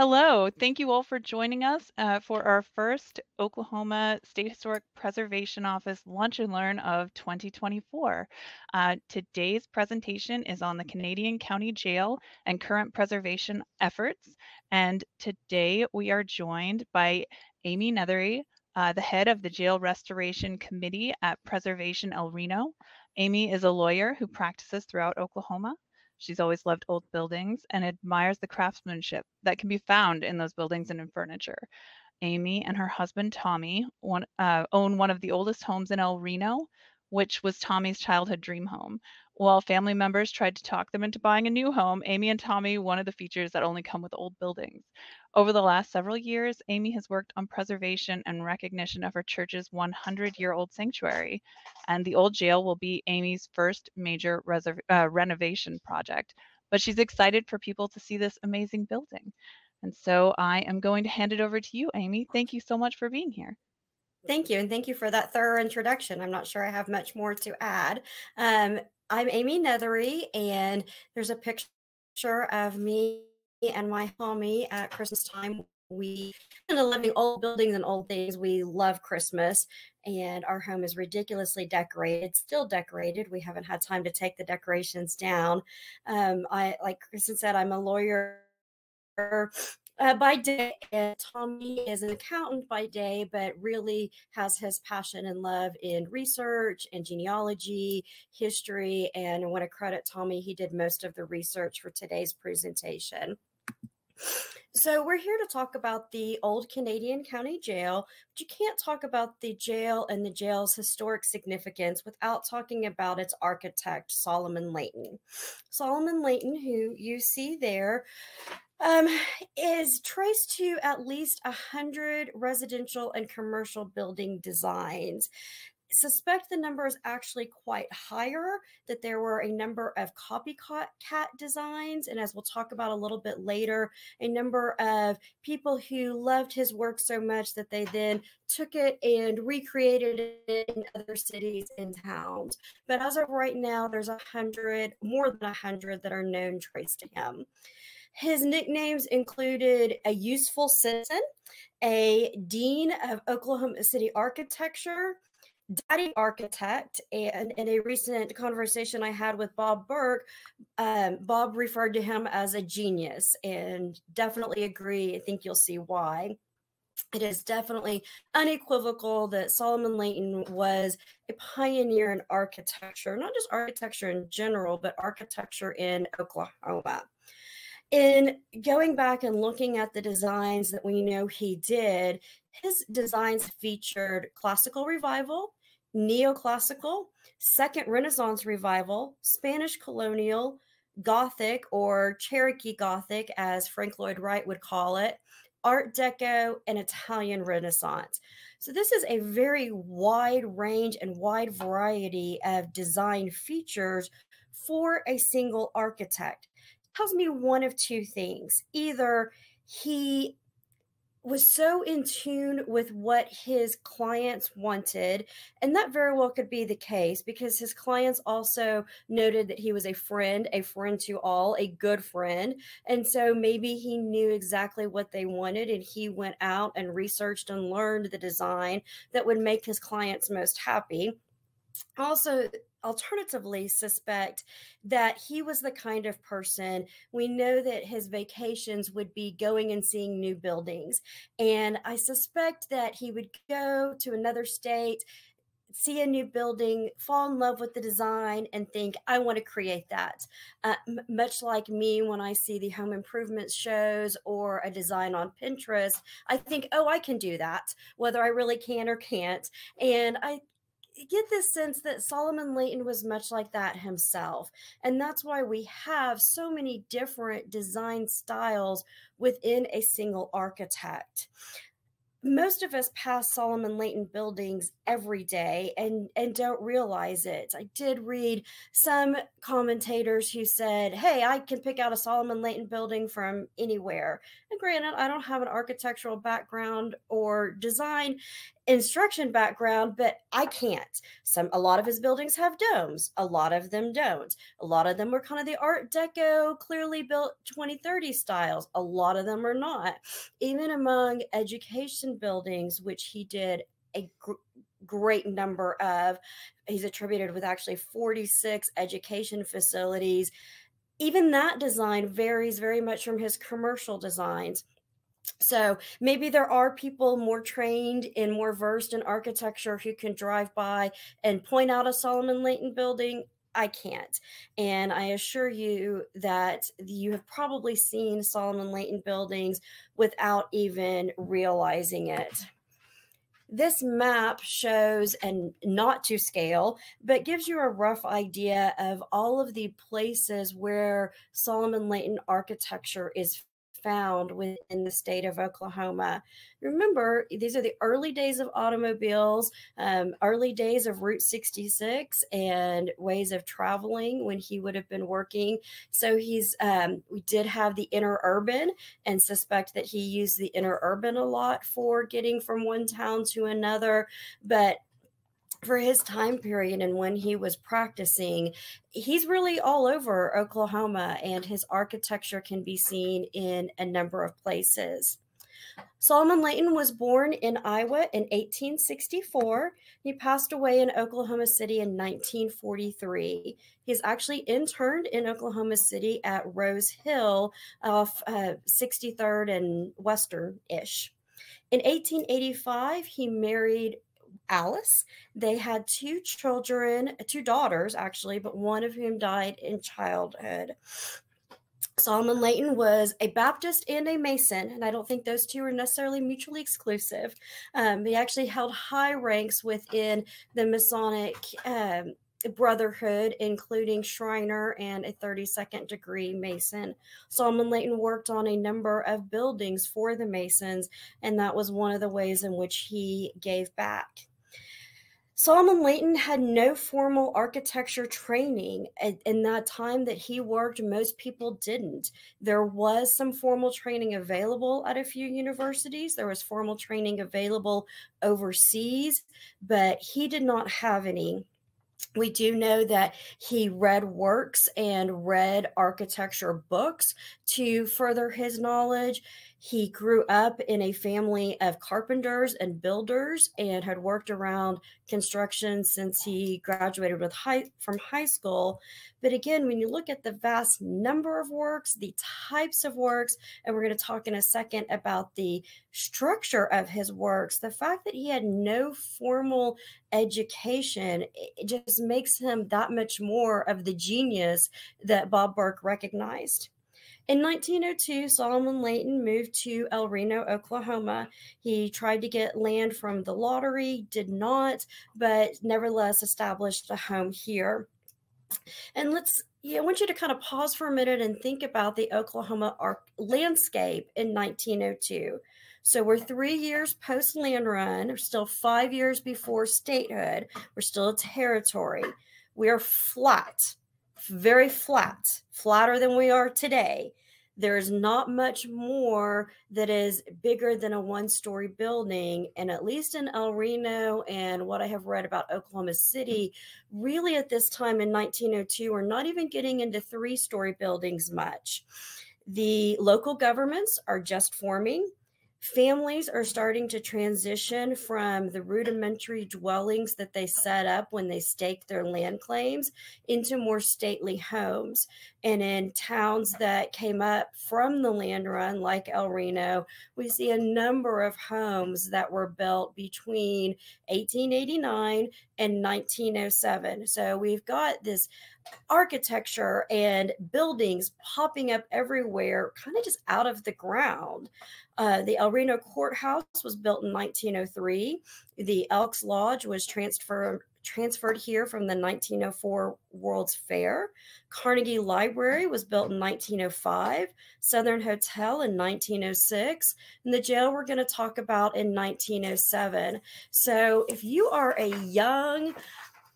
Hello, thank you all for joining us uh, for our first Oklahoma State Historic Preservation Office Lunch and Learn of 2024. Uh, today's presentation is on the Canadian County Jail and current preservation efforts. And today we are joined by Amy Neathery, uh, the head of the Jail Restoration Committee at Preservation El Reno. Amy is a lawyer who practices throughout Oklahoma. She's always loved old buildings and admires the craftsmanship that can be found in those buildings and in furniture. Amy and her husband Tommy one, uh, own one of the oldest homes in El Reno, which was Tommy's childhood dream home. While family members tried to talk them into buying a new home, Amy and Tommy wanted the features that only come with old buildings. Over the last several years, Amy has worked on preservation and recognition of her church's 100 year old sanctuary, and the old jail will be Amy's first major uh, renovation project. But she's excited for people to see this amazing building. And so I am going to hand it over to you, Amy. Thank you so much for being here. Thank you. And thank you for that thorough introduction. I'm not sure I have much more to add. Um, I'm Amy Neathery, and there's a picture of me and my homie at Christmas time. We kind of living old buildings and old things. We love Christmas, and our home is ridiculously decorated, still decorated. We haven't had time to take the decorations down. Um, I, like Kristen said, I'm a lawyer uh, by day. Tommy is an accountant by day, but really has his passion and love in research and genealogy, history. And I want to credit Tommy, he did most of the research for today's presentation. So, we're here to talk about the old Canadian County Jail, but you can't talk about the jail and the jail's historic significance without talking about its architect, Solomon Layton. Solomon Layton, who you see there, um, is traced to at least a hundred residential and commercial building designs. Suspect the number is actually quite higher, that there were a number of copycat cat designs, and as we'll talk about a little bit later, a number of people who loved his work so much that they then took it and recreated it in other cities and towns. But as of right now, there's a hundred, more than a hundred that are known traced to him. His nicknames included a useful citizen, a dean of Oklahoma City architecture, daddy architect and in a recent conversation i had with bob burke um, bob referred to him as a genius and definitely agree i think you'll see why. It is definitely unequivocal that solomon layton was a pioneer in architecture not just architecture in general but architecture in oklahoma. In going back and looking at the designs that we know he did, his designs featured classical revival, neoclassical, second Renaissance revival, Spanish colonial, Gothic or Cherokee Gothic, as Frank Lloyd Wright would call it, Art Deco, and Italian Renaissance. So, this is a very wide range and wide variety of design features for a single architect tells me one of two things. Either he was so in tune with what his clients wanted. And that very well could be the case because his clients also noted that he was a friend, a friend to all, a good friend. And so maybe he knew exactly what they wanted and he went out and researched and learned the design that would make his clients most happy. Also, alternatively suspect that he was the kind of person we know that his vacations would be going and seeing new buildings and i suspect that he would go to another state see a new building fall in love with the design and think i want to create that. Uh, much like me when i see the home improvement shows or a design on pinterest i think oh i can do that whether i really can or can't and i get this sense that Solomon Layton was much like that himself. And that's why we have so many different design styles within a single architect most of us pass Solomon Layton buildings every day and and don't realize it. I did read some commentators who said, "Hey, I can pick out a Solomon Layton building from anywhere." And granted, I don't have an architectural background or design instruction background, but I can't. Some a lot of his buildings have domes, a lot of them don't. A lot of them are kind of the Art Deco, clearly built 2030 styles. A lot of them are not. Even among education buildings, which he did a gr- great number of, he's attributed with actually 46 education facilities. Even that design varies very much from his commercial designs so maybe there are people more trained and more versed in architecture who can drive by and point out a Solomon Layton building. I can't. And I assure you that you have probably seen Solomon Layton buildings without even realizing it. This map shows, and not to scale, but gives you a rough idea of all of the places where Solomon Layton architecture is found within the state of Oklahoma. Remember, these are the early days of automobiles, um, early days of Route 66, and ways of traveling when he would have been working. So he's, um, we did have the interurban and suspect that he used the interurban a lot for getting from one town to another. But for his time period and when he was practicing, he's really all over Oklahoma, and his architecture can be seen in a number of places. Solomon Layton was born in Iowa in 1864. He passed away in Oklahoma City in 1943. He's actually interned in Oklahoma City at Rose Hill off uh, 63rd and Western ish. In 1885, he married Alice. They had two children, two daughters actually, but one of whom died in childhood. Solomon Layton was a Baptist and a Mason, and I don't think those two are necessarily mutually exclusive. Um, he actually held high ranks within the Masonic um, Brotherhood, including Shriner and a 32nd degree Mason. Solomon Layton worked on a number of buildings for the Masons, and that was one of the ways in which he gave back. Solomon Layton had no formal architecture training. In that time that he worked, most people didn't. There was some formal training available at a few universities, there was formal training available overseas, but he did not have any. We do know that he read works and read architecture books to further his knowledge. He grew up in a family of carpenters and builders and had worked around construction since he graduated with high, from high school. But again, when you look at the vast number of works, the types of works, and we're going to talk in a second about the structure of his works, the fact that he had no formal education it just makes him that much more of the genius that Bob Burke recognized. In 1902, Solomon Layton moved to El Reno, Oklahoma. He tried to get land from the lottery, did not, but nevertheless established a home here. And let's yeah, I want you to kind of pause for a minute and think about the Oklahoma landscape in 1902. So we're three years post land run, we're still five years before statehood, we're still a territory. We are flat, very flat, flatter than we are today there's not much more that is bigger than a one story building. And at least in El Reno and what I have read about Oklahoma City, really at this time in 1902, we're not even getting into three story buildings much. The local governments are just forming families are starting to transition from the rudimentary dwellings that they set up when they staked their land claims into more stately homes. And in towns that came up from the land run, like El Reno, we see a number of homes that were built between 1889 and 1907. So we've got this architecture and buildings popping up everywhere, kind of just out of the ground. Uh, the El Reno Courthouse was built in 1903. The Elks Lodge was transferred transferred here from the 1904 World's Fair. Carnegie Library was built in 1905, Southern Hotel in 1906, and the jail we're going to talk about in 1907. So if you are a young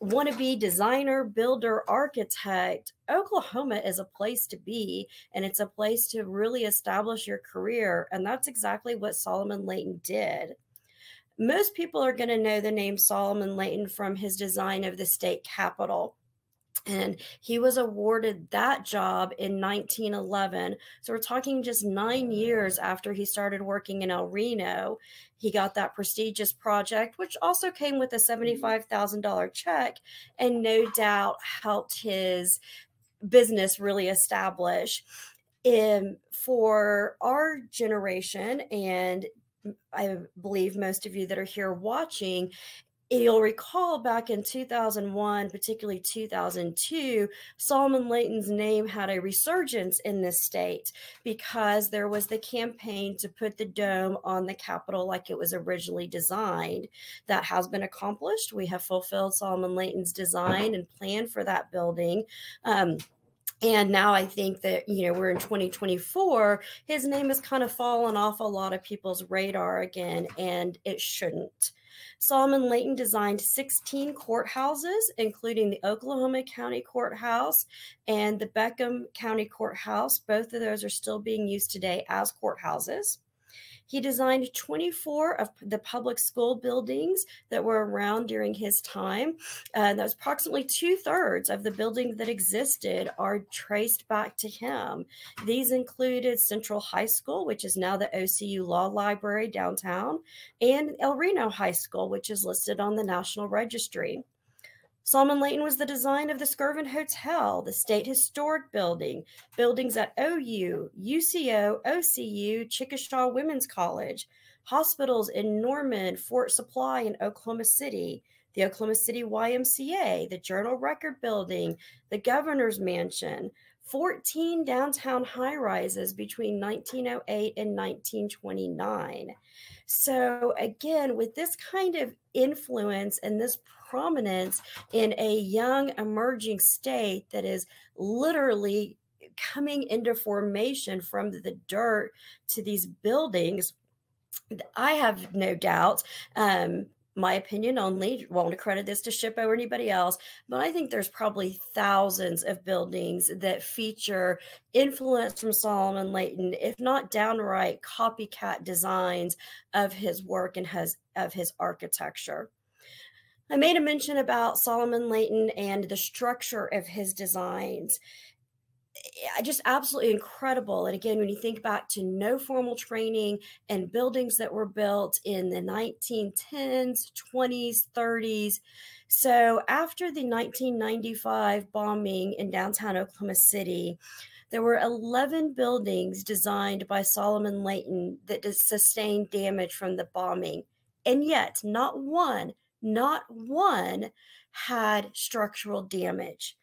wannabe designer, builder, architect, Oklahoma is a place to be and it's a place to really establish your career. And that's exactly what Solomon Layton did. most people are going to know the name Solomon Layton from his design of the state capitol. And he was awarded that job in 1911. So we're talking just nine years after he started working in El Reno. He got that prestigious project, which also came with a mm-hmm. $75,000 check and no doubt helped his business really establish. In, for our generation and I believe most of you that are here watching, you'll recall back in 2001, particularly 2002, Solomon Layton's name had a resurgence in this state because there was the campaign to put the dome on the Capitol like it was originally designed. That has been accomplished. We have fulfilled Solomon Layton's design and plan for that building. Um, and now I think that, you know, we're in 2024, his name has kind of fallen off a lot of people's radar again, and it shouldn't. Solomon Layton designed 16 courthouses, including the Oklahoma County Courthouse and the Beckham County Courthouse. Both of those are still being used today as courthouses. He designed 24 of the public school buildings that were around during his time. Uh, that was approximately two thirds of the buildings that existed are traced back to him. These included Central High School, which is now the OCU Law Library downtown, and El Reno High School, which is listed on the National Registry. Solomon Layton was the design of the Skirvin Hotel, the State Historic Building, buildings at OU, UCO, OCU, Chickasha Women's College, hospitals in Norman, Fort Supply, and Oklahoma City, the Oklahoma City YMCA, the Journal Record Building, the Governor's Mansion, 14 downtown high rises between 1908 and 1929. So, again, with this kind of influence and this prominence in a young emerging state that is literally coming into formation from the dirt to these buildings. I have no doubt um, my opinion only won't credit this to shippo or anybody else but i think there's probably thousands of buildings that feature influence from solomon layton if not downright copycat designs of his work and has of his architecture I made a mention about Solomon Layton and the structure of his designs. Just absolutely incredible. And again, when you think back to no formal training and buildings that were built in the 1910s, 20s, 30s. So after the 1995 bombing in downtown Oklahoma City, there were 11 buildings designed by Solomon Layton that sustained damage from the bombing. And yet, not one not one had structural damage.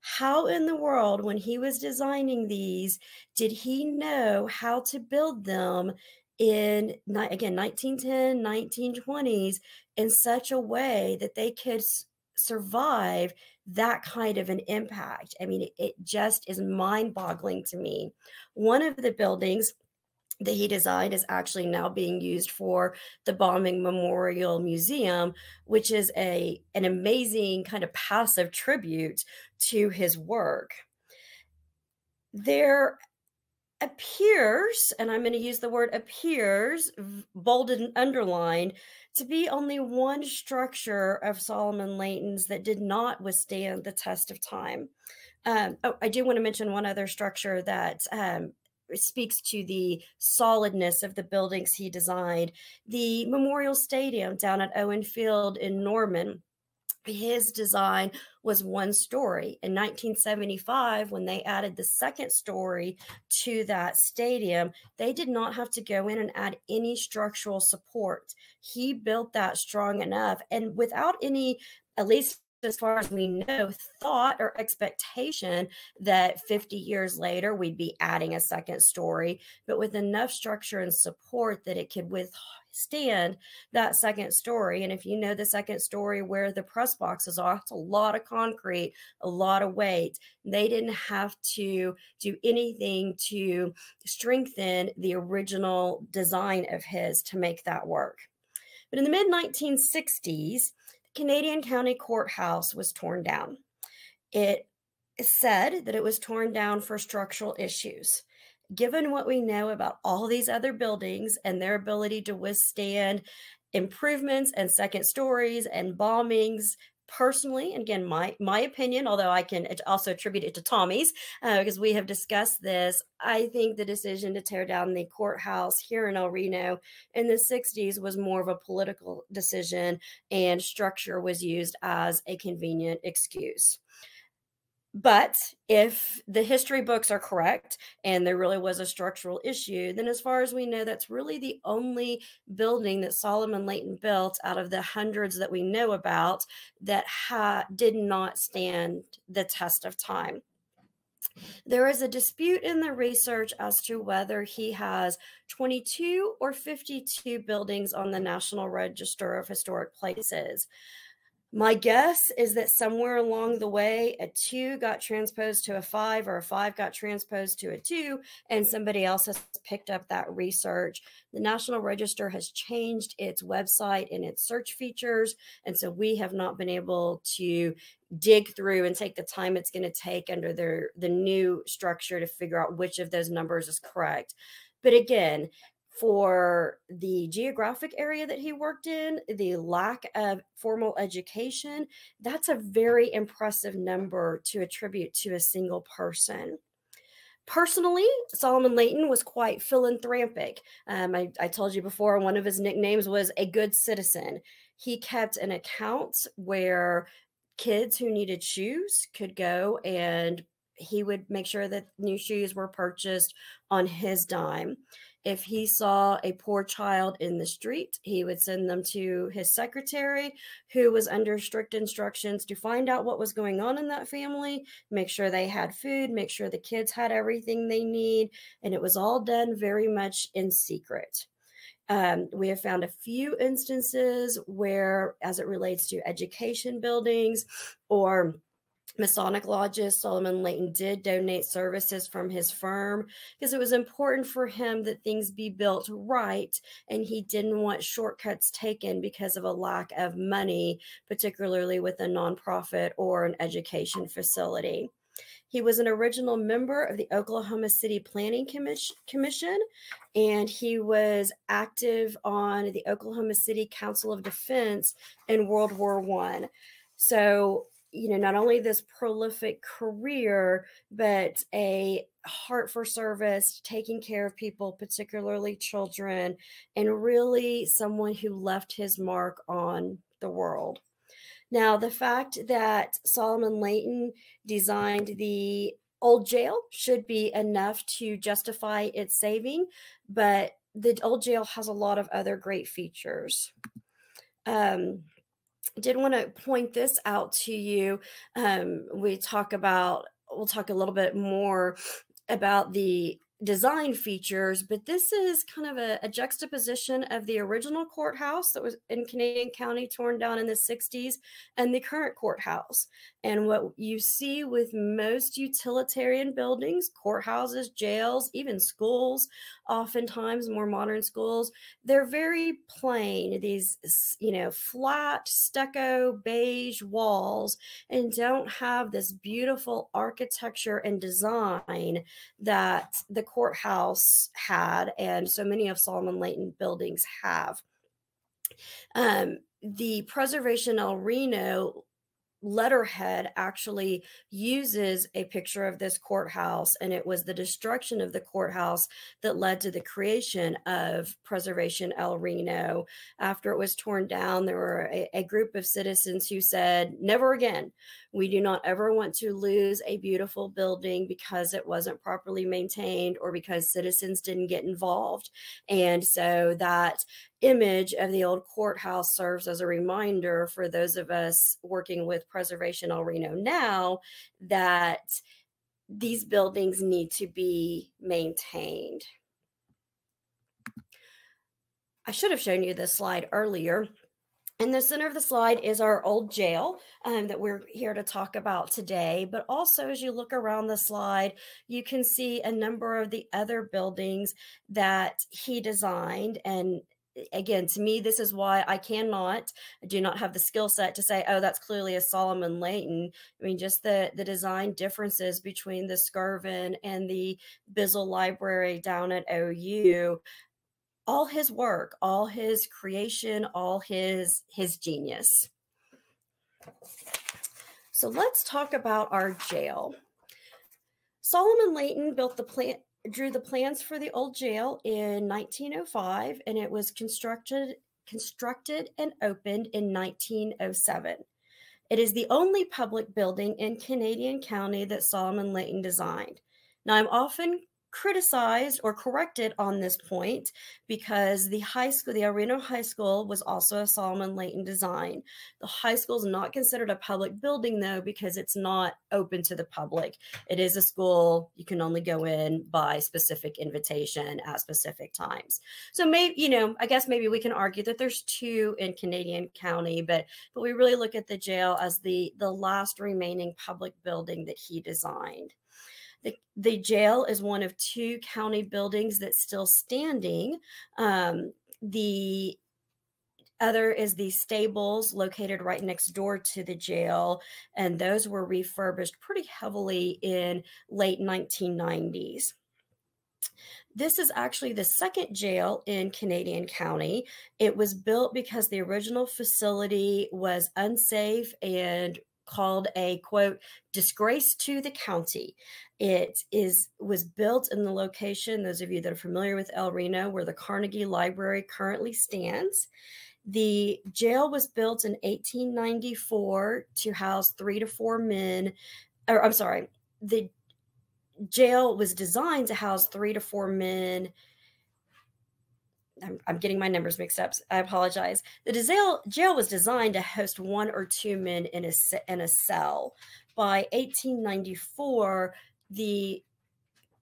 How in the world, when he was designing these, did he know how to build them in, again, 1910, 1920s in such a way that they could survive that kind of an impact? I mean, it, just is mind boggling to me. One of the buildings, that he designed is actually now being used for the bombing memorial museum which is a an amazing kind of passive tribute to his work. There appears and i'm going to use the word appears bolded and underlined to be only one structure of solomon layton's that did not withstand the test of time. Um, oh, I do want to mention one other structure that um, speaks to the solidness of the buildings he designed. The Memorial Stadium down at Owen Field in Norman, his design was one story. In 1975, when they added the second story to that stadium, they did not have to go in and add any structural support. He built that strong enough and without any, at least as far as we know, thought or expectation that 50 years later we'd be adding a second story, but with enough structure and support that it could withstand that second story. And if you know the second story where the press boxes are, it's a lot of concrete, a lot of weight. They didn't have to do anything to strengthen the original design of his to make that work. But in the mid 1960s, Canadian County Courthouse was torn down. It said that it was torn down for structural issues. Given what we know about all these other buildings and their ability to withstand improvements and second stories and bombings personally and again my my opinion although i can also attribute it to tommy's uh, because we have discussed this i think the decision to tear down the courthouse here in el reno in the 60s was more of a political decision and structure was used as a convenient excuse but if the history books are correct and there really was a structural issue, then as far as we know, that's really the only building that Solomon Layton built out of the hundreds that we know about that ha- did not stand the test of time. There is a dispute in the research as to whether he has 22 or 52 buildings on the National Register of Historic Places. My guess is that somewhere along the way, a two got transposed to a five, or a five got transposed to a two, and somebody else has picked up that research. The National Register has changed its website and its search features. And so we have not been able to dig through and take the time it's going to take under their the new structure to figure out which of those numbers is correct. But again, for the geographic area that he worked in, the lack of formal education, that's a very impressive number to attribute to a single person. Personally, Solomon Layton was quite philanthropic. Um, I, I told you before, one of his nicknames was a good citizen. He kept an account where kids who needed shoes could go and he would make sure that new shoes were purchased on his dime. If he saw a poor child in the street, he would send them to his secretary, who was under strict instructions to find out what was going on in that family, make sure they had food, make sure the kids had everything they need. And it was all done very much in secret. Um, we have found a few instances where, as it relates to education buildings or Masonic lodges, Solomon Layton did donate services from his firm because it was important for him that things be built right. And he didn't want shortcuts taken because of a lack of money, particularly with a nonprofit or an education facility. He was an original member of the Oklahoma City Planning Commission, and he was active on the Oklahoma City Council of Defense in World War One. So you know not only this prolific career but a heart for service taking care of people particularly children and really someone who left his mark on the world. Now the fact that solomon layton designed the old jail should be enough to justify its saving but the old jail has a lot of other great features. Um, did want to point this out to you. Um, we talk about, we'll talk a little bit more about the design features, but this is kind of a, a, juxtaposition of the original courthouse that was in Canadian County torn down in the 60s and the current courthouse. And what you see with most utilitarian buildings, courthouses, jails, even schools, oftentimes more modern schools, they're very plain, these, you know, flat stucco beige walls, and don't have this beautiful architecture and design that the courthouse had, and so many of Solomon Layton buildings have. Um, the Preservation El Reno letterhead actually uses a picture of this courthouse and it was the destruction of the courthouse that led to the creation of preservation el reno. After it was torn down there were a, a, group of citizens who said never again. We do not ever want to lose a beautiful building because it wasn't properly maintained or because citizens didn't get involved. And so that image of the old courthouse serves as a reminder for those of us working with Preservation El Reno now that these buildings need to be maintained. I should have shown you this slide earlier. In the center of the slide is our old jail um, that we're here to talk about today. But also, as you look around the slide, you can see a number of the other buildings that he designed and again to me this is why i cannot do not have the skill set to say oh that's clearly a solomon layton i mean just the the design differences between the skirvin and the bizzell library down at ou all his work, all his creation, all his his genius. So let's talk about our jail. Solomon Layton built the plan drew the plans for the old jail in 1905 and it was constructed constructed and opened in 1907. It is the only public building in Canadian County that Solomon Layton designed. Now, I'm often criticized or corrected on this point because the high school, the El Reno High School, was also a Solomon Layton design. The high school is not considered a public building, though, because it's not open to the public. It is a school you can only go in by specific invitation at specific times. So maybe you know, I guess maybe we can argue that there's two in Canadian County, but but we really look at the jail as the the last remaining public building that he designed. The, the jail is one of two county buildings that's still standing. Um, the other is the stables located right next door to the jail, and those were refurbished pretty heavily in late 1990s. This is actually the second jail in Canadian County. It was built because the original facility was unsafe and called a quote disgrace to the county. It is was built in the location those of you that are familiar with el reno where the carnegie library currently stands. The jail was built in 1894 to house three to four men or i'm sorry the jail was designed to house three to four men I'm, I'm, getting my numbers mixed up. I apologize. The jail, jail was designed to host one or two men in a, in a cell. By 1894, the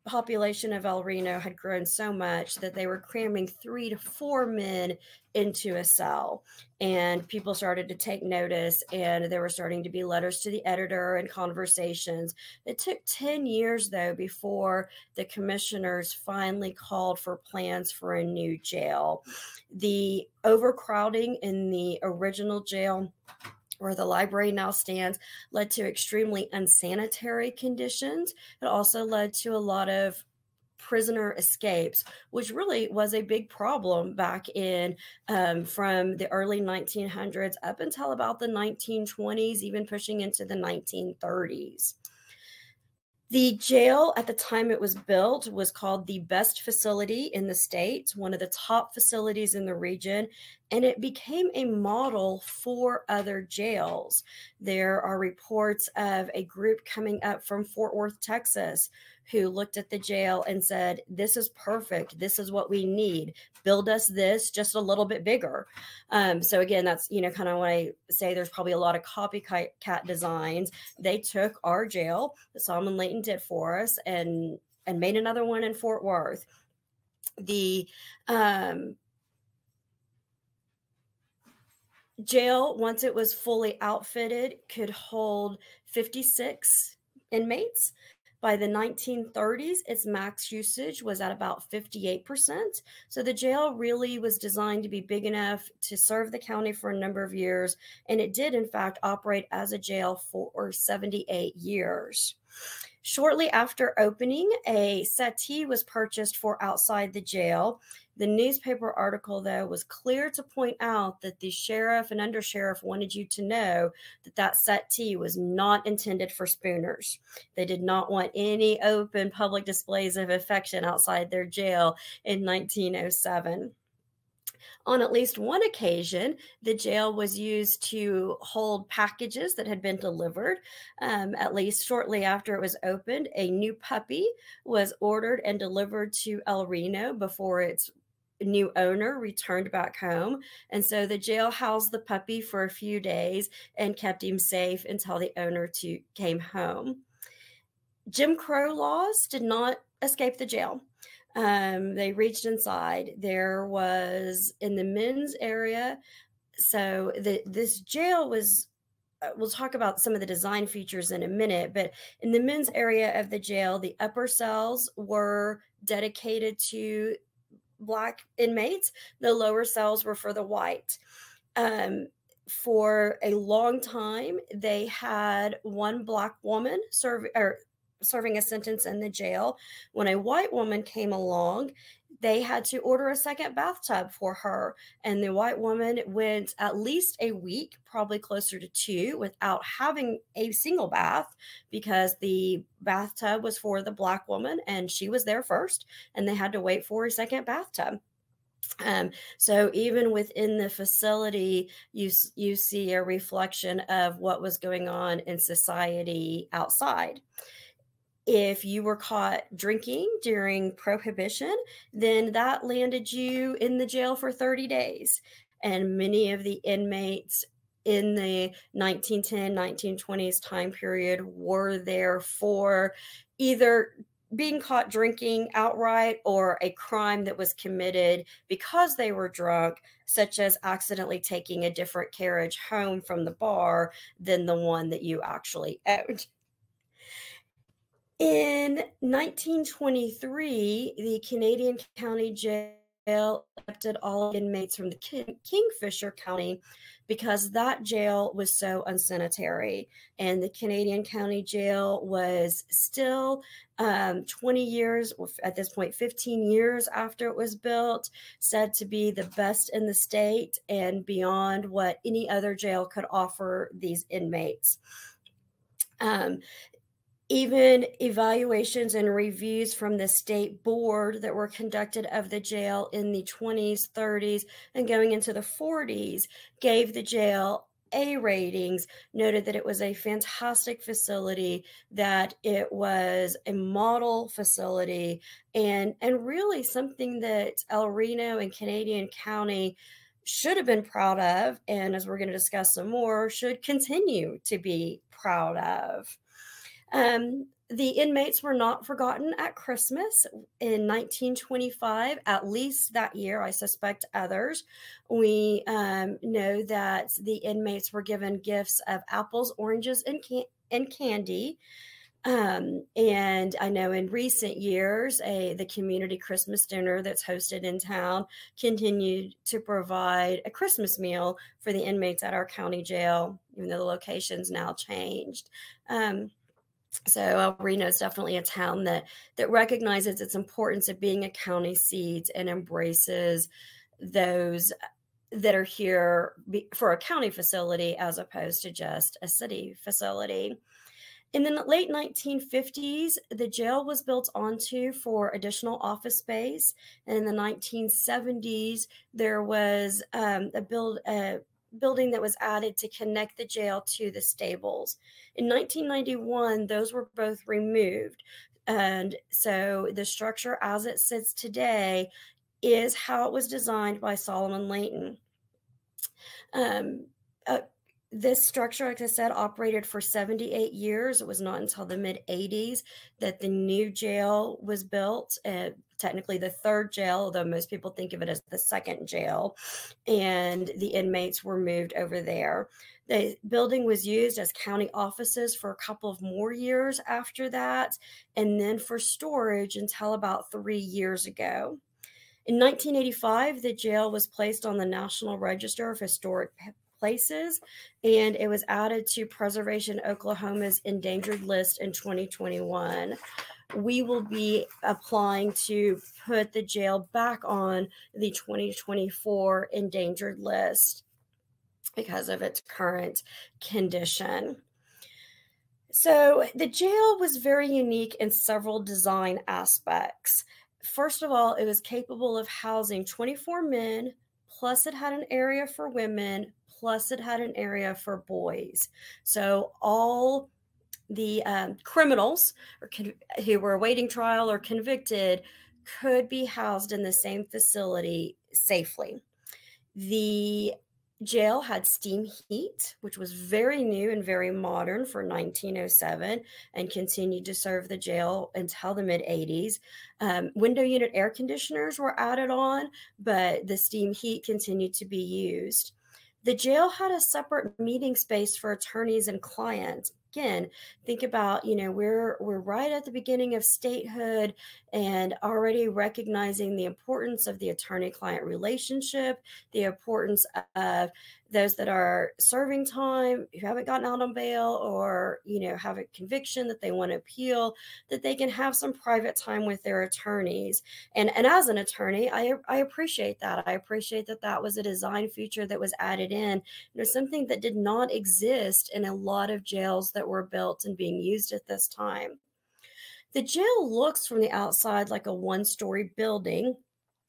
population of El Reno had grown so much that they were cramming three to four men into a cell. And people started to take notice, and there were starting to be letters to the editor and conversations. It took 10 years, though, before the commissioners finally called for plans for a new jail. The overcrowding in the original jail where the library now stands led to extremely unsanitary conditions. It also led to a lot of prisoner escapes, which really was a big problem back in um, from the early 1900s up until about the 1920s, even pushing into the 1930s. The jail at the time it was built was called the best facility in the state, one of the top facilities in the region, and it became a model for other jails. There are reports of a group coming up from Fort Worth, Texas, who looked at the jail and said, This is perfect. This is what we need. Build us this just a little bit bigger. Um, so, again, that's, you know, kind of when I say there's probably a lot of copycat designs. They took our jail that Solomon Layton did for us and and made another one in Fort Worth. The um, jail, once it was fully outfitted, could hold 56 inmates. By the 1930s, its max usage was at about 58%. So the jail really was designed to be big enough to serve the county for a number of years. And it did, in fact, operate as a jail for 78 years. Shortly after opening, a settee was purchased for outside the jail. The newspaper article, though, was clear to point out that the sheriff and undersheriff wanted you to know that that settee was not intended for spooners. They did not want any open public displays of affection outside their jail in 1907. On at least one occasion, the jail was used to hold packages that had been delivered. Um, at least shortly after it was opened, a new puppy was ordered and delivered to El Reno before its new owner returned back home. And so the jail housed the puppy for a few days and kept him safe until the owner to, came home. Jim Crow laws did not escape the jail. Um, they reached inside. There was in the men's area. So the, this jail was uh, we'll talk about some of the design features in a minute, but in the men's area of the jail, the upper cells were dedicated to black inmates, the lower cells were for the white. Um, for a long time, they had one black woman serve or serving a sentence in the jail. When a white woman came along, they had to order a second bathtub for her. And the white woman went at least a week, probably closer to two, without having a single bath because the bathtub was for the black woman and she was there first. And they had to wait for a second bathtub. Um, so even within the facility, you you see a reflection of what was going on in society outside if you were caught drinking during prohibition, then that landed you in the jail for 30 days. And many of the inmates in the 1910, 1920s time period were there for either being caught drinking outright or a crime that was committed because they were drunk, such as accidentally taking a different carriage home from the bar than the one that you actually owned. In 1923, the Canadian County Jail accepted all inmates from the King- Kingfisher County because that jail was so unsanitary. And the Canadian County Jail was still um, 20 years, at this point, 15 years after it was built, said to be the best in the state and beyond what any other jail could offer these inmates. Um, even evaluations and reviews from the state board that were conducted of the jail in the 20s, 30s, and going into the 40s gave the jail A ratings, noted that it was a fantastic facility, that it was a model facility, and, and really something that El Reno and Canadian County should have been proud of, and as we're going to discuss some more, should continue to be proud of. Um, the inmates were not forgotten at Christmas in 1925, at least that year. I suspect others. We um, know that the inmates were given gifts of apples, oranges, and, can- and candy. Um, and I know in recent years, a the community Christmas dinner that's hosted in town continued to provide a Christmas meal for the inmates at our county jail, even though the location's now changed. Um, so El Reno is definitely a town that that recognizes its importance of being a county seat and embraces those that are here for a county facility as opposed to just a city facility. In the late 1950s, the jail was built onto for additional office space. And in the 1970s, there was um, a build a building that was added to connect the jail to the stables. In 1991, those were both removed. And so the structure as it sits today is how it was designed by Solomon Layton. Um, uh, this structure, like I said, operated for 78 years. It was not until the mid 80s that the new jail was built. Uh, technically, the third jail, although most people think of it as the second jail, and the inmates were moved over there. The building was used as county offices for a couple of more years after that, and then for storage until about three years ago. In 1985, the jail was placed on the National Register of Historic places, and it was added to Preservation Oklahoma's endangered list in 2021. We will be applying to put the jail back on the 2024 endangered list because of its current condition. So, the jail was very unique in several design aspects. First of all, it was capable of housing 24 men, plus, it had an area for women, plus it had an area for boys. So all the um, criminals who were awaiting trial or convicted could be housed in the same facility safely. The jail had steam heat, which was very new and very modern for 1907 and continued to serve the jail until the mid 80s. Um, window unit air conditioners were added on, but the steam heat continued to be used. The jail had a separate meeting space for attorneys and clients. Again, think about, you know, we're we're right at the beginning of statehood and already recognizing the importance of the attorney-client relationship, the importance of those that are serving time, who haven't gotten out on bail or, you know, have a conviction that they want to appeal, that they can have some private time with their attorneys. And, and as an attorney, I, I appreciate that. I appreciate that that was a design feature that was added in. You know, something that did not exist in a lot of jails that were built and being used at this time. The jail looks from the outside like a one story building,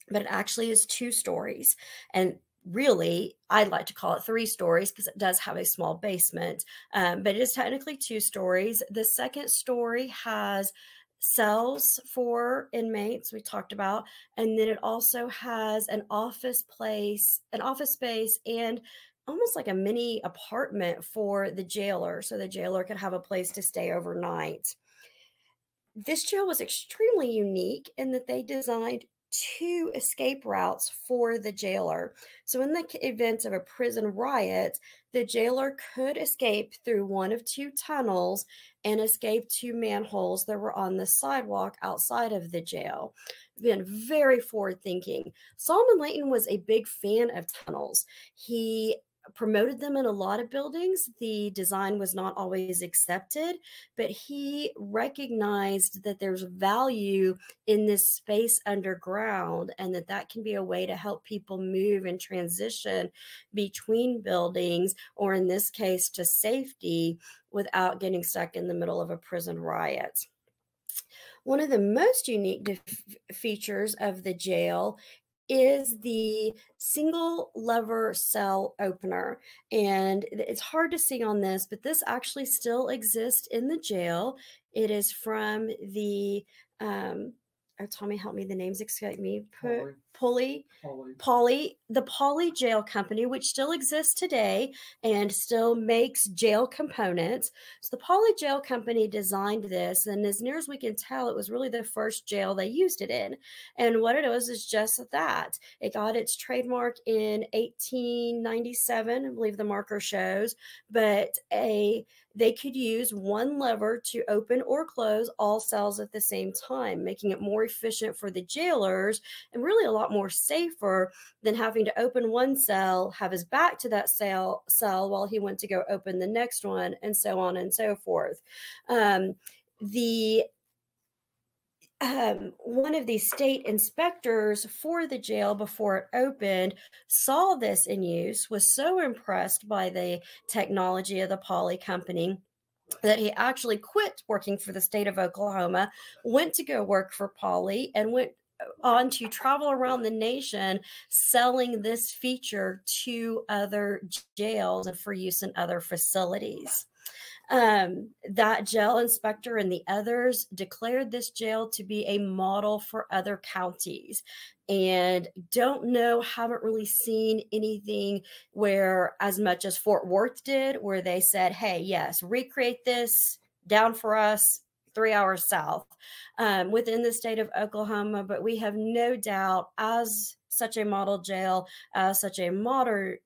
but it actually is two stories. And really, I'd like to call it three stories because it does have a small basement, um, but it is technically two stories. The second story has cells for inmates we talked about and then it also has an office place an office space and almost like a mini apartment for the jailer so the jailer could have a place to stay overnight this jail was extremely unique in that they designed two escape routes for the jailer. So, in the event of a prison riot, the jailer could escape through one of two tunnels and escape two manholes that were on the sidewalk outside of the jail. Been very forward thinking. Solomon Layton was a big fan of tunnels. He promoted them in a lot of buildings. The design was not always accepted, but he recognized that there's value in this space underground and that that can be a way to help people move and transition between buildings, or in this case, to safety without getting stuck in the middle of a prison riot. One of the most unique features of the jail is the single lever cell opener. And it's hard to see on this, but this actually still exists in the jail. It is from the um, oh, Tommy, help me. The names escape me. P- Pulley, Poly, the Pauly Jail Company, which still exists today and still makes jail components. So the Pauly Jail Company designed this, and as near as we can tell, it was really the first jail they used it in. And what it was is just that it got its trademark in 1897, I believe the marker shows, but a they could use one lever to open or close all cells at the same time, making it more efficient for the jailers and really a lot more safer than having to open one cell, have his back to that cell, cell while he went to go open the next one, and so on and so forth. Um, the um, one of the state inspectors for the jail before it opened saw this in use, was so impressed by the technology of the Pauly company that he actually quit working for the state of Oklahoma, went to go work for Pauly, and went on to travel around the nation selling this feature to other jails and for use in other facilities. Um, that jail inspector and the others declared this jail to be a model for other counties. And don't know, haven't really seen anything where, as much as Fort Worth did, where they said, hey, yes, recreate this down for us, three hours south um, within the state of Oklahoma. But we have no doubt, as such a model jail, as such a modern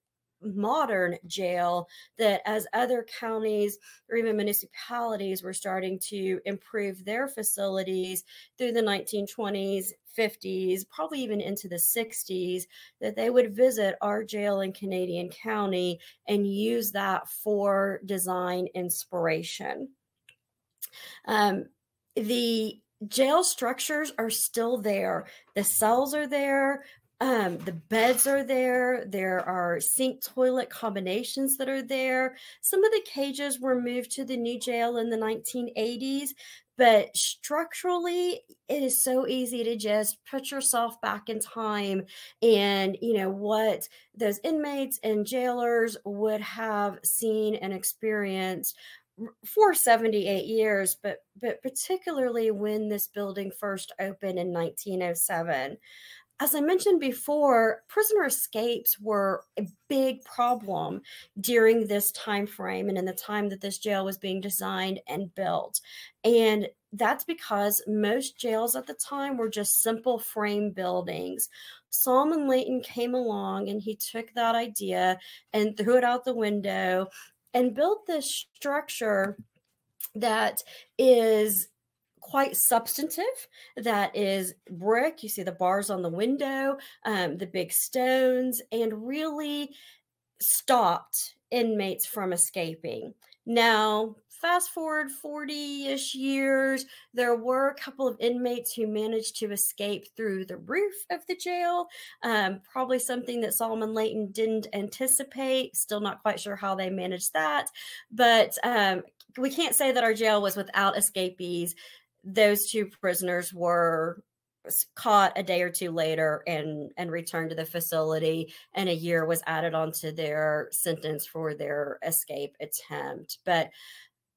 modern jail that as other counties or even municipalities were starting to improve their facilities through the 1920s 50s probably even into the 60s that they would visit our jail in canadian county and use that for design inspiration um, the jail structures are still there. The cells are there. Um, the beds are there. There are sink toilet combinations that are there. Some of the cages were moved to the new jail in the 1980s, but structurally, it is so easy to just put yourself back in time and, you know, what those inmates and jailers would have seen and experienced for 78 years but but particularly when this building first opened in 1907 as I mentioned before, prisoner escapes were a big problem during this time frame and in the time that this jail was being designed and built. And that's because most jails at the time were just simple frame buildings. Solomon Layton came along and he took that idea and threw it out the window and built this structure that is quite substantive that is brick you see the bars on the window um, the big stones and really stopped inmates from escaping. Now, fast forward 40 ish years, there were a couple of inmates who managed to escape through the roof of the jail. Um, probably something that Solomon Layton didn't anticipate. Still not quite sure how they managed that. But um, we can't say that our jail was without escapees. Those two prisoners were caught a day or two later and and returned to the facility and a year was added onto their sentence for their escape attempt but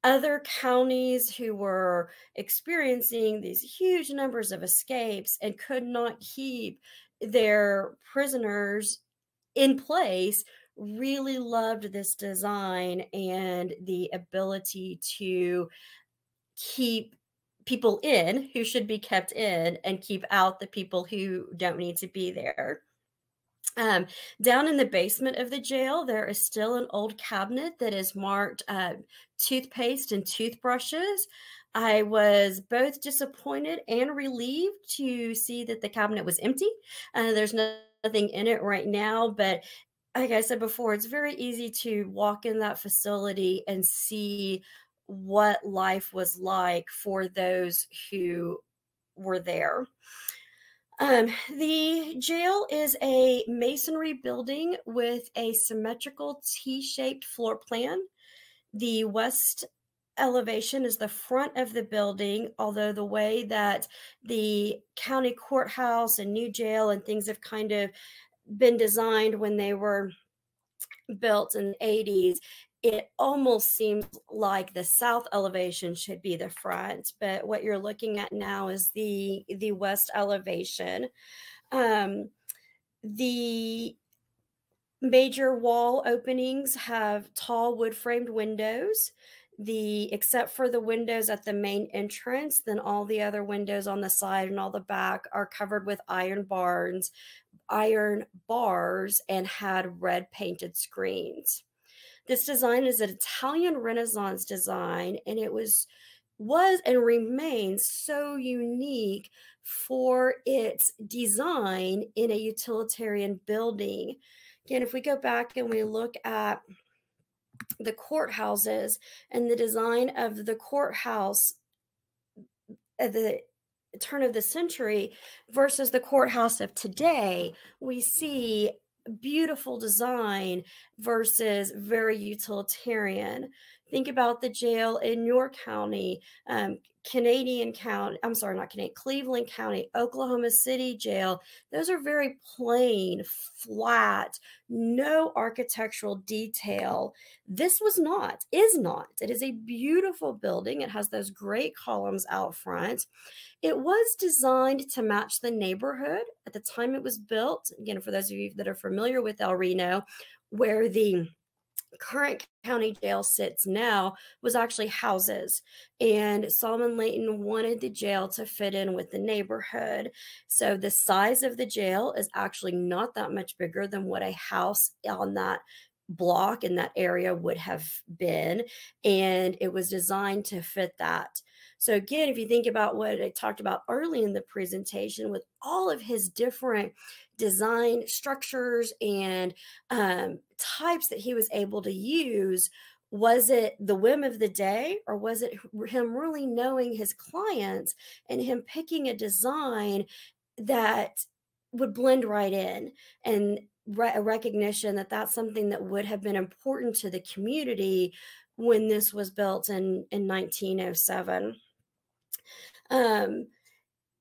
other counties who were experiencing these huge numbers of escapes and could not keep their prisoners in place really loved this design and the ability to keep people in who should be kept in and keep out the people who don't need to be there. Um, down in the basement of the jail, there is still an old cabinet that is marked uh, toothpaste and toothbrushes. I was both disappointed and relieved to see that the cabinet was empty. Uh, there's nothing in it right now, but like I said before, it's very easy to walk in that facility and see what life was like for those who were there. Um, the jail is a masonry building with a symmetrical T shaped floor plan. The west elevation is the front of the building, although the way that the county courthouse and new jail and things have kind of been designed when they were built in the 80s it almost seems like the south elevation should be the front but what you're looking at now is the the west elevation. Um, the major wall openings have tall wood framed windows. The except for the windows at the main entrance then all the other windows on the side and all the back are covered with iron bars iron bars and had red painted screens this design is an Italian Renaissance design, and it was was and remains so unique for its design in a utilitarian building. Again, if we go back and we look at the courthouses and the design of the courthouse at the turn of the century versus the courthouse of today, we see beautiful design versus very utilitarian. Think about the jail in your County, um, Canadian County, I'm sorry, not Canadian, Cleveland County, Oklahoma City Jail. Those are very plain, flat, no architectural detail. This was not, is not. It is a beautiful building. It has those great columns out front. It was designed to match the neighborhood at the time it was built. Again, for those of you that are familiar with El Reno, where the current county jail sits now was actually houses. And Solomon Layton wanted the jail to fit in with the neighborhood. So the size of the jail is actually not that much bigger than what a house on that block in that area would have been. And it was designed to fit that. So, again, if you think about what I talked about early in the presentation with all of his different design structures and um, types that he was able to use, was it the whim of the day or was it him really knowing his clients and him picking a design that would blend right in and re- a recognition that that's something that would have been important to the community when this was built in in 1907 um,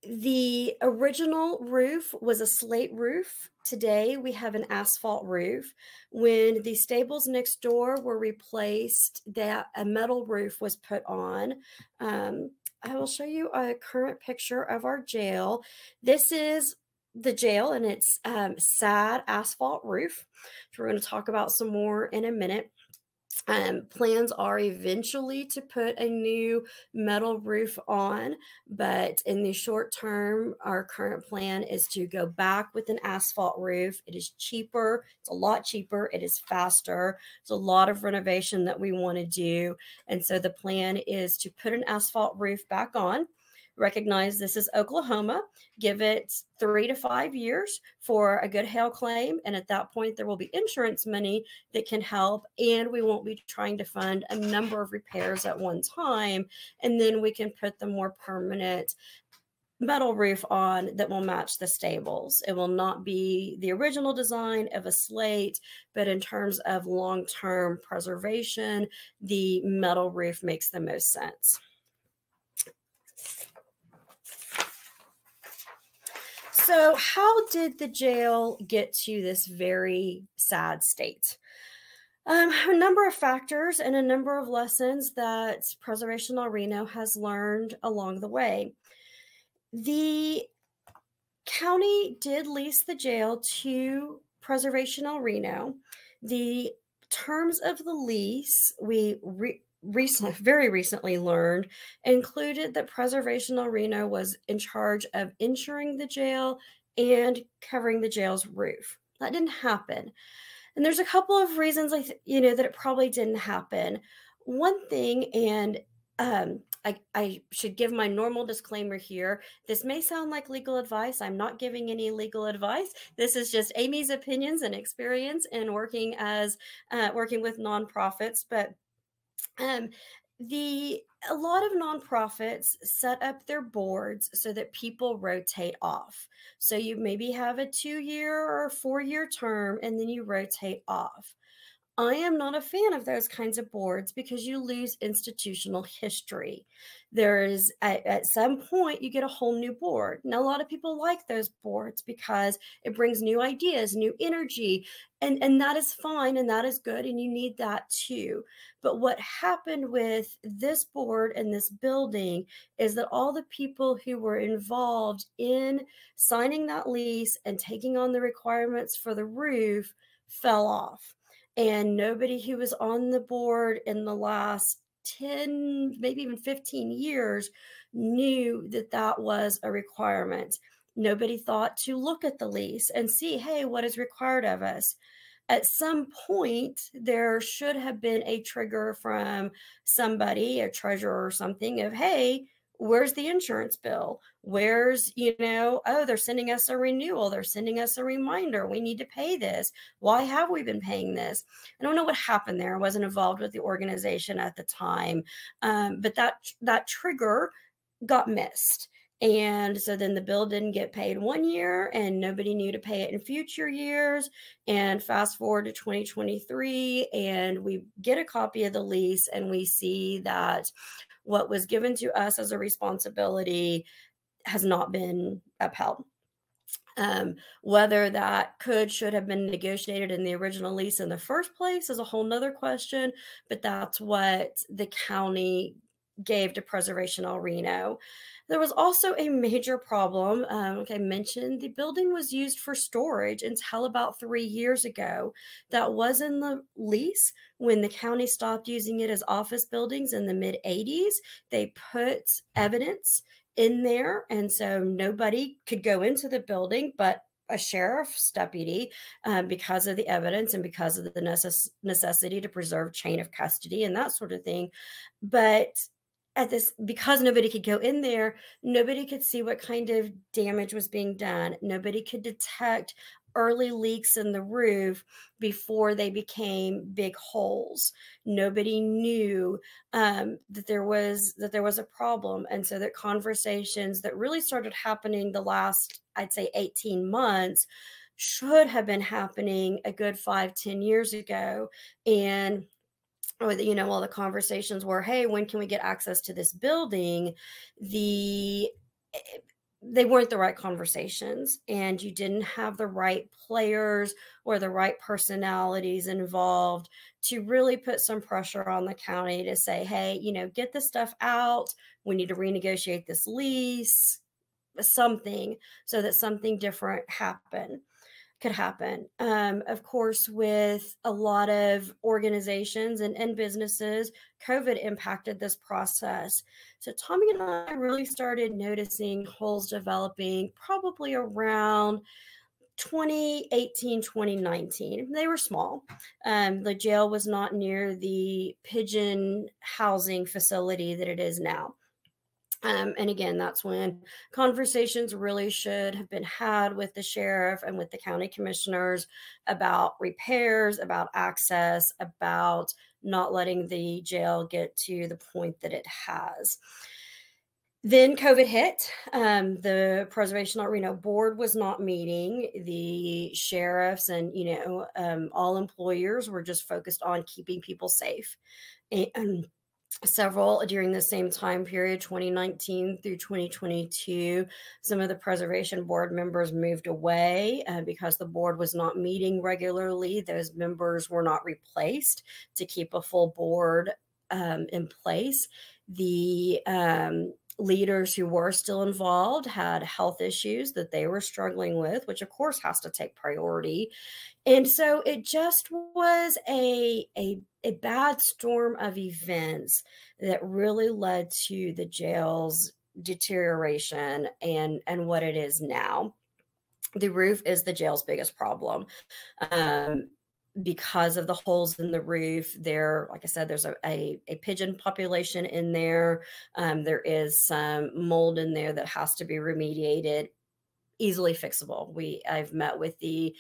the original roof was a slate roof. Today we have an asphalt roof. When the stables next door were replaced, that a metal roof was put on. Um, I will show you a current picture of our jail. This is the jail and its um, sad asphalt roof. So we're going to talk about some more in a minute. Um, plans are eventually to put a new metal roof on, but in the short term, our current plan is to go back with an asphalt roof. It is cheaper, it's a lot cheaper, it is faster. It's a lot of renovation that we want to do. And so the plan is to put an asphalt roof back on. Recognize this is Oklahoma, give it three to five years for a good hail claim. And at that point, there will be insurance money that can help. And we won't be trying to fund a number of repairs at one time. And then we can put the more permanent metal roof on that will match the stables. It will not be the original design of a slate, but in terms of long term preservation, the metal roof makes the most sense. So, how did the jail get to this very sad state? Um, a number of factors and a number of lessons that Preservation El Reno has learned along the way. The county did lease the jail to Preservation El Reno. The terms of the lease, we re- recently, very recently learned, included that Preservation El Reno was in charge of insuring the jail and covering the jail's roof. That didn't happen. And there's a couple of reasons, like, you know, that it probably didn't happen. One thing, and um, I, I should give my normal disclaimer here. This may sound like legal advice. I'm not giving any legal advice. This is just Amy's opinions and experience in working as uh, working with nonprofits. But um, the a lot of nonprofits set up their boards so that people rotate off. So you maybe have a two year or four year term, and then you rotate off. I am not a fan of those kinds of boards because you lose institutional history. There is, at, at, some point, you get a whole new board. Now, a lot of people like those boards because it brings new ideas, new energy, and, and that is fine and that is good, and you need that too. But what happened with this board and this building is that all the people who were involved in signing that lease and taking on the requirements for the roof fell off and nobody who was on the board in the last 10 maybe even 15 years knew that that was a requirement. Nobody thought to look at the lease and see hey what is required of us? At some point there should have been a trigger from somebody a treasurer or something of hey where's the insurance bill? Where's you know oh they're sending us a renewal they're sending us a reminder we need to pay this. Why have we been paying this? I don't know what happened there i wasn't involved with the organization at the time um, but that that trigger got missed. And so then the bill didn't get paid one year and nobody knew to pay it in future years. And fast forward to 2023, and we get a copy of the lease and we see that what was given to us as a responsibility has not been upheld. Um, whether that could should have been negotiated in the original lease in the first place is a whole nother question, but that's what the county gave to Preservation El Reno. There was also a major problem. Um, like I mentioned, the building was used for storage until about three years ago. That was in the lease when the county stopped using it as office buildings in the mid 80s. They put evidence in there, and so nobody could go into the building but a sheriff's deputy um, because of the evidence and because of the necess- necessity to preserve chain of custody and that sort of thing. But at this because nobody could go in there nobody could see what kind of damage was being done nobody could detect early leaks in the roof before they became big holes. Nobody knew um, that there was that there was a problem. And so that conversations that really started happening the last i'd say 18 months should have been happening a good five ten years ago. And or you know all the conversations were hey when can we get access to this building? The eh, they weren't the right conversations and you didn't have the right players or the right personalities involved to really put some pressure on the county to say hey you know get this stuff out. We need to renegotiate this lease something so that something different happen could happen. Um, of course, with a lot of organizations and, and businesses, COVID impacted this process. So, Tommy and I really started noticing holes developing probably around 2018 2019 they were small um, the jail was not near the pigeon housing facility that it is now Um, and again, that's when conversations really should have been had with the sheriff and with the county commissioners about repairs, about access, about not letting the jail get to the point that it has. Then COVID hit. Um, the Preservation El Reno board was not meeting. The sheriffs and you know um, all employers were just focused on keeping people safe. And several during the same time period 2019 through 2022 some of the preservation board members moved away uh, because the board was not meeting regularly. Those members were not replaced to keep a full board um, in place. The um, leaders who were still involved had health issues that they were struggling with, which of course has to take priority. And so it just was a, a, a bad storm of events that really led to the jail's deterioration and, and what it is now. The roof is the jail's biggest problem. Um, because of the holes in the roof there like i said there's a, a, a pigeon population in there. Um, there is some mold in there that has to be remediated easily fixable. We i've met with the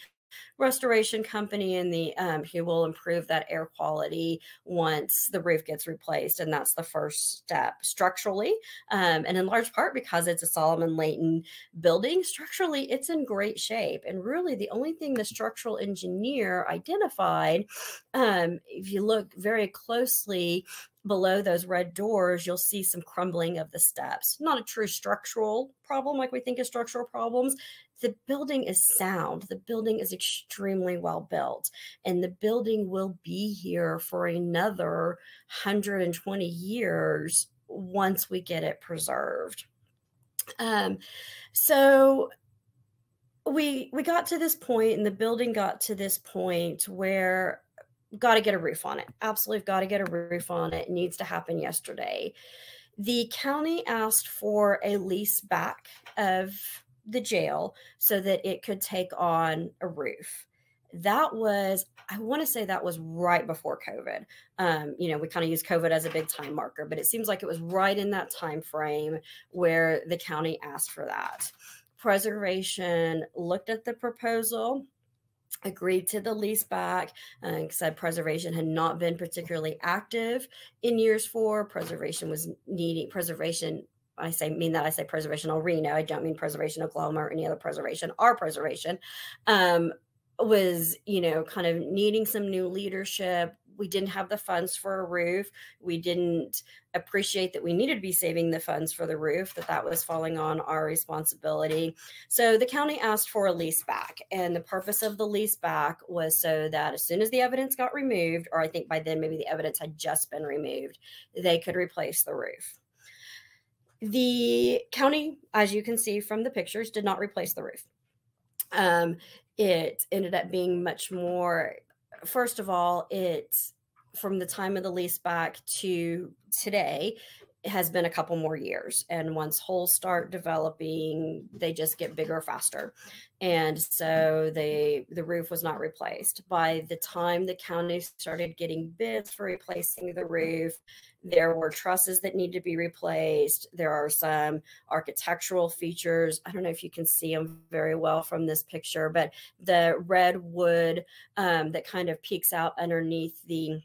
restoration company and the um, who will improve that air quality once the roof gets replaced and that's the first step structurally um, and in large part because it's a solomon layton building structurally it's in great shape and really the only thing the structural engineer identified um, if you look very closely below those red doors, you'll see some crumbling of the steps. Not a true structural problem like we think of structural problems. The building is sound. The building is extremely well built, and the building will be here for another 120 years once we get it preserved. Um, so we we got to this point and the building got to this point where got to get a roof on it. Absolutely got to get a roof on it. It needs to happen yesterday. The county asked for a lease back of the jail so that it could take on a roof. That was, I want to say that was right before COVID. Um, you know, we kind of use COVID as a big time marker, but it seems like it was right in that time frame where the county asked for that. Preservation looked at the proposal agreed to the lease back and said preservation had not been particularly active in years four preservation was needing preservation I say mean that I say preservation El Reno. I don't mean preservation Oklahoma or any other preservation. Our preservation um, was, you know, kind of needing some new leadership, we didn't have the funds for a roof. We didn't appreciate that we needed to be saving the funds for the roof, that that was falling on our responsibility. So the county asked for a lease back. And the purpose of the lease back was so that as soon as the evidence got removed, or I think by then maybe the evidence had just been removed, they could replace the roof. The county, as you can see from the pictures, did not replace the roof. Um, it ended up being much more first of all, it from the time of the lease back to today has been a couple more years. And once holes start developing, they just get bigger faster. And so they the roof was not replaced. By the time the county started getting bids for replacing the roof, there were trusses that need to be replaced. There are some architectural features. I don't know if you can see them very well from this picture, but the red wood um, that kind of peeks out underneath the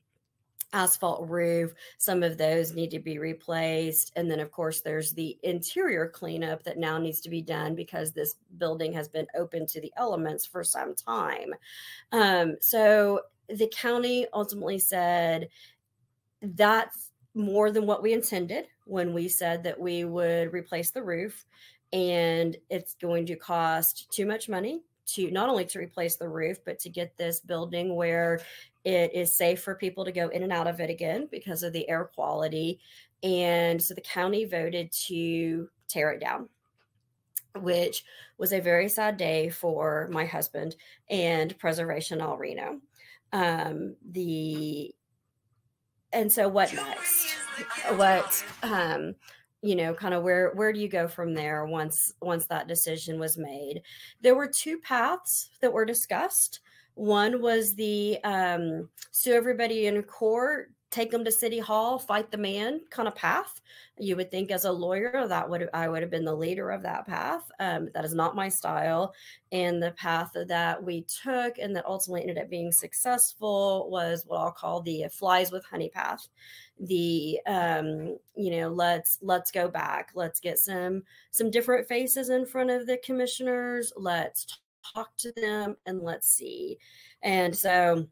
asphalt roof. Some of those need to be replaced. And then, of course, there's the interior cleanup that now needs to be done because this building has been open to the elements for some time. Um, so the county ultimately said that's more than what we intended when we said that we would replace the roof and it's going to cost too much money to not only to replace the roof but to get this building where it is safe for people to go in and out of it again because of the air quality and so the county voted to tear it down which was a very sad day for my husband and preservation El Reno. Um, the and so what next? what um you know kind of where where do you go from there once once that decision was made? There were two paths that were discussed one was the um, sue everybody in court take them to city hall fight the man kind of path. You would think as a lawyer that would i would have been the leader of that path. Um, that is not my style. And the path that we took and that ultimately ended up being successful was what i'll call the flies with honey path. The um you know let's let's go back. Let's get some some different faces in front of the commissioners. Let's talk to them and let's see and so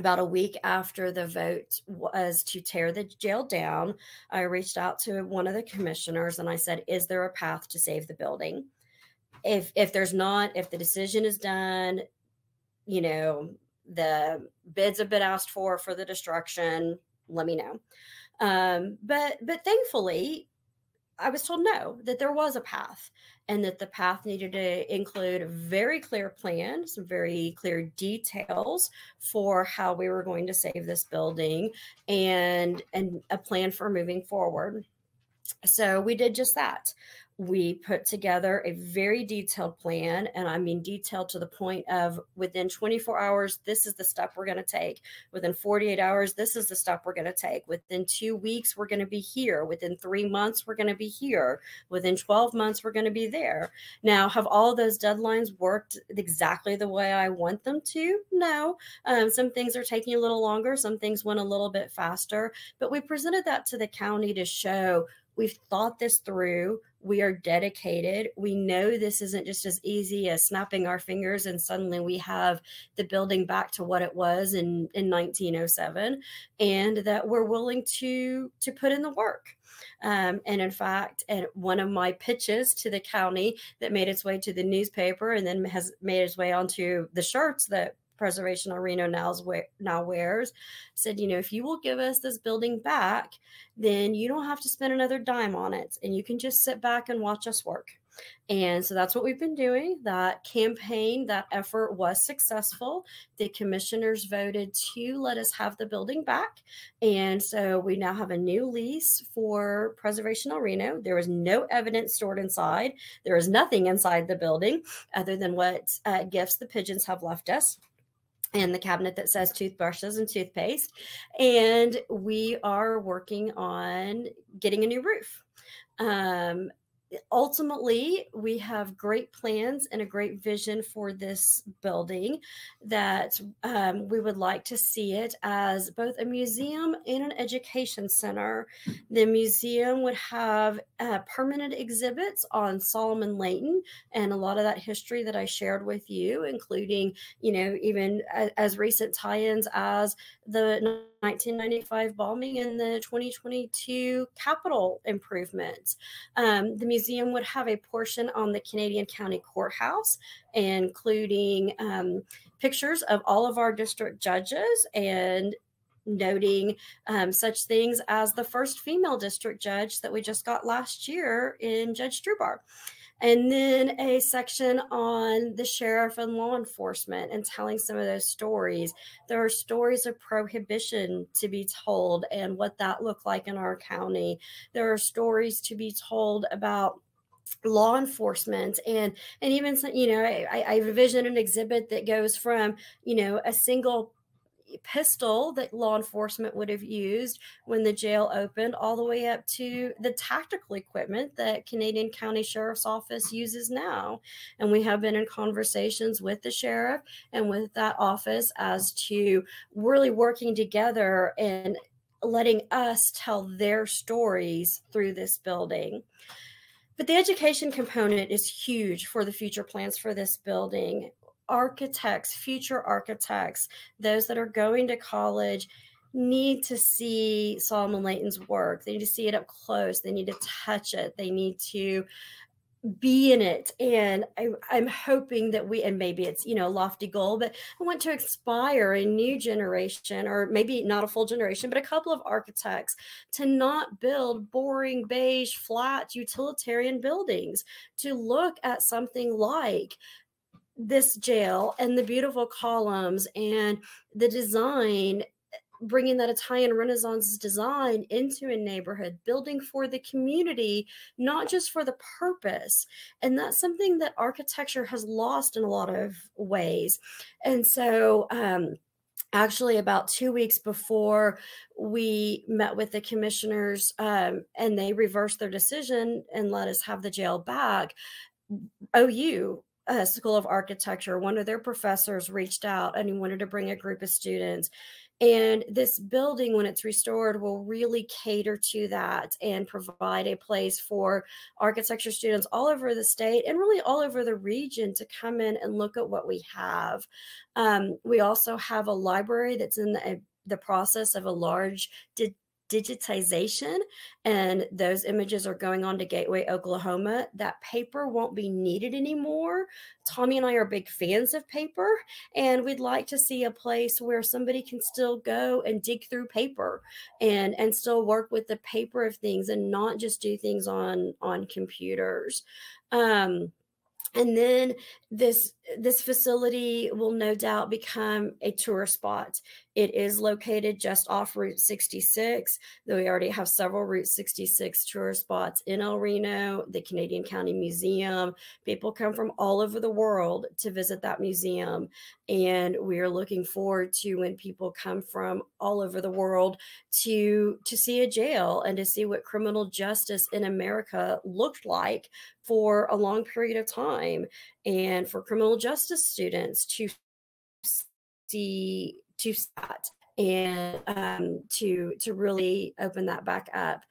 about a week after the vote was to tear the jail down, I reached out to one of the commissioners and I said, "Is there a path to save the building? If if there's not, if the decision is done, you know, the bids have been asked for for the destruction, let me know." Um, but but thankfully, I was told no, that there was a path and that the path needed to include a very clear plan, some very clear details for how we were going to save this building and and a plan for moving forward. So we did just that. We put together a very detailed plan and i mean detailed to the point of within 24 hours this is the step we're going to take. Within 48 hours this is the step we're going to take. Within two weeks we're going to be here. Within three months we're going to be here. Within 12 months we're going to be there. Now have all those deadlines worked exactly the way i want them to? No. Um, some things are taking a little longer some things went a little bit faster but we presented that to the county to show we've thought this through we are dedicated. We know this isn't just as easy as snapping our fingers and suddenly we have the building back to what it was in, in 1907, and that we're willing to to put in the work. Um, and in fact, and one of my pitches to the county that made its way to the newspaper and then has made its way onto the shirts that Preservation Reno now's now wears said, you know, if you will give us this building back, then you don't have to spend another dime on it, and you can just sit back and watch us work. And so that's what we've been doing. That campaign, that effort was successful. The commissioners voted to let us have the building back. And so we now have a new lease for Preservation El Reno. There is no evidence stored inside, there is nothing inside the building other than what uh, gifts the pigeons have left us and the cabinet that says toothbrushes and toothpaste. And we are working on getting a new roof. Um, ultimately, we have great plans and a great vision for this building that um, we would like to see it as both a museum and an education center. The museum would have uh, permanent exhibits on Solomon Layton and a lot of that history that I shared with you, including, you know, even as, as recent tie ins as the 1995 bombing and the 2022 capital improvements. Um, the museum would have a portion on the Canadian County Courthouse, including um, pictures of all of our district judges and noting um, such things as the first female district judge that we just got last year in Judge Strubhar and then a section on the sheriff and law enforcement and telling some of those stories. There are stories of prohibition to be told and what that looked like in our county. There are stories to be told about law enforcement and and even you know I, I envision an exhibit that goes from you know a single pistol that law enforcement would have used when the jail opened, all the way up to the tactical equipment that Canadian County Sheriff's Office uses now. And we have been in conversations with the sheriff and with that office as to really working together and letting us tell their stories through this building. But the education component is huge for the future plans for this building architects, future architects, those that are going to college need to see Solomon Layton's work. They need to see it up close. They need to touch it. They need to be in it. And I, am hoping that we, and maybe it's, you know, a lofty goal, but I want to inspire a new generation, or maybe not a full generation, but a couple of architects to not build boring, beige, flat, utilitarian buildings, to look at something like this jail and the beautiful columns and the design bringing that Italian Renaissance design into a neighborhood, building for the community, not just for the purpose. And that's something that architecture has lost in a lot of ways. And so, um, actually about two weeks before we met with the commissioners um, and they reversed their decision and let us have the jail back ou uh, school of architecture one of their professors reached out and he wanted to bring a group of students and this building, when it's restored, will really cater to that and provide a place for architecture students all over the state and really all over the region to come in and look at what we have. Um, we also have a library that's in the, the process of a large digitization and those images are going on to Gateway Oklahoma. That paper won't be needed anymore. Tommy and I are big fans of paper, and we'd like to see a place where somebody can still go and dig through paper and and still work with the paper of things and not just do things on on computers. Um, and then this this facility will no doubt become a tourist spot it is located just off route 66 though we already have several route 66 tour spots in el reno the canadian county museum. People come from all over the world to visit that museum and we are looking forward to when people come from all over the world to to see a jail and to see what criminal justice in america looked like for a long period of time and for criminal justice students to see to that and um, to to really open that back up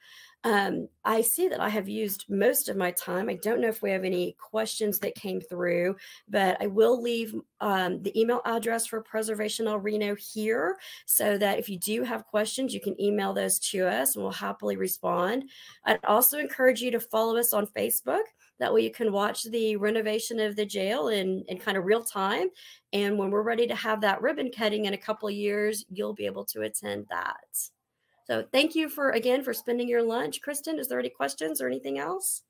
um, I see that I have used most of my time. I don't know if we have any questions that came through, but I will leave um, the email address for Preservation El Reno here so that if you do have questions, you can email those to us and we'll happily respond. I'd also encourage you to follow us on Facebook. That way you can watch the renovation of the jail in, in kind of real time. And when we're ready to have that ribbon cutting in a couple years, you'll be able to attend that. So thank you for again for spending your lunch. Kristen, is there any questions or anything else?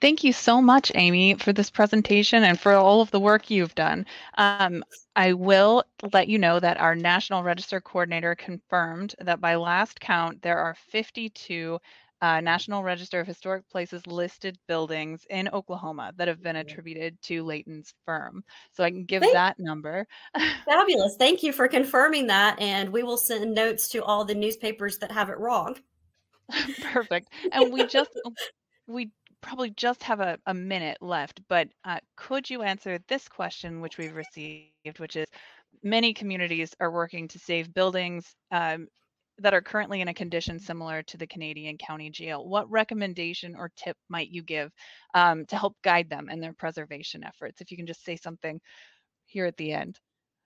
Thank you so much, Amy, for this presentation and for all of the work you've done. Um, I will let you know that our National Register Coordinator confirmed that by last count, there are 52 uh, National Register of Historic Places listed buildings in Oklahoma that have been attributed to Layton's firm. So I can give Thank that number. Fabulous. Thank you for confirming that. And we will send notes to all the newspapers that have it wrong. Perfect. And we just, we probably just have a, a minute left, but uh, could you answer this question, which we've received, which is many communities are working to save buildings um, that are currently in a condition similar to the Canadian County Jail, what recommendation or tip might you give um, to help guide them in their preservation efforts? If you can just say something here at the end.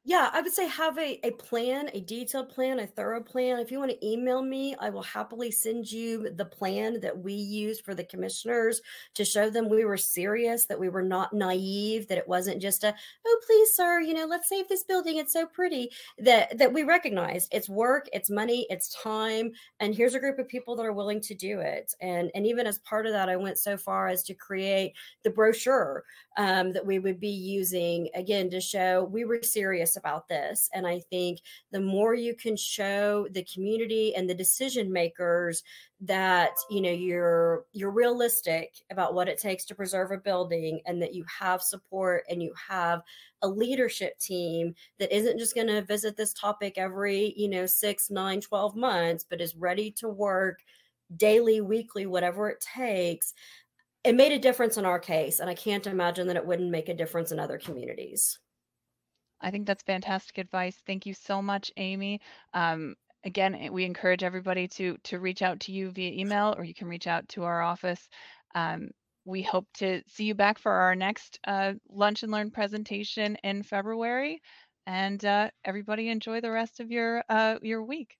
Yeah, I would say have a, a plan, a detailed plan, a thorough plan. If you want to email me, I will happily send you the plan that we used for the commissioners to show them we were serious, that we were not naive, that it wasn't just a, oh, please, sir, you know, let's save this building. It's so pretty. That that we recognized it's work, it's money, it's time. And here's a group of people that are willing to do it. And and even as part of that, I went so far as to create the brochure um, that we would be using again to show we were serious about this. And I think the more you can show the community and the decision makers that you know you're you're realistic about what it takes to preserve a building and that you have support and you have a leadership team that isn't just going to visit this topic every you know six nine 12 months but is ready to work daily weekly whatever it takes it made a difference in our case and i can't imagine that it wouldn't make a difference in other communities i think that's fantastic advice. Thank you so much amy. Um, again eh, we encourage everybody to to reach out to you via email or you can reach out to our office. Um, we hope to see you back for our next uh, lunch and learn presentation in february. And uh, everybody enjoy the rest of your uh, your week